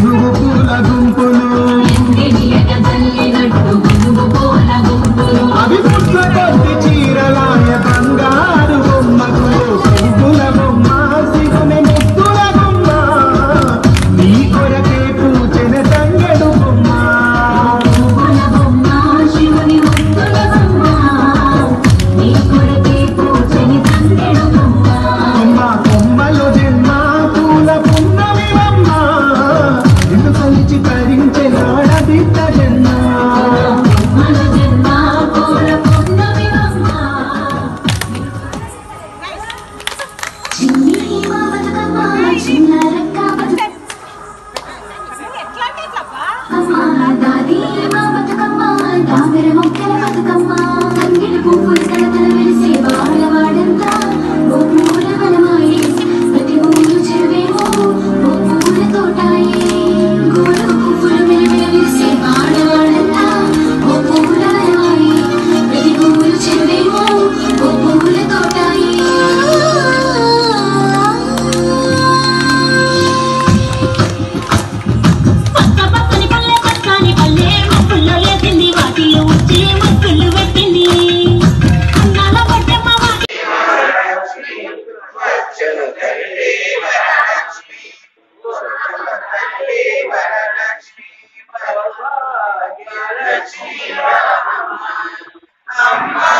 Thank you. దాది మా బతుకమ్మ దామెర మొక్కల బతుకమ్మ. Amma. Amma.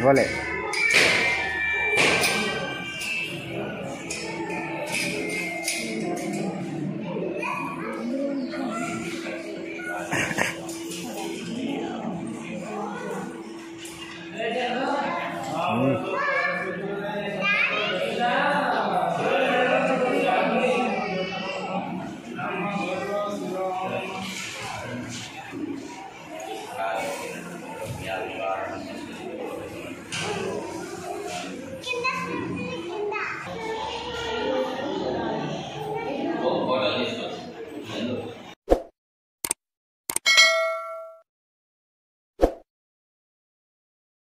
好了。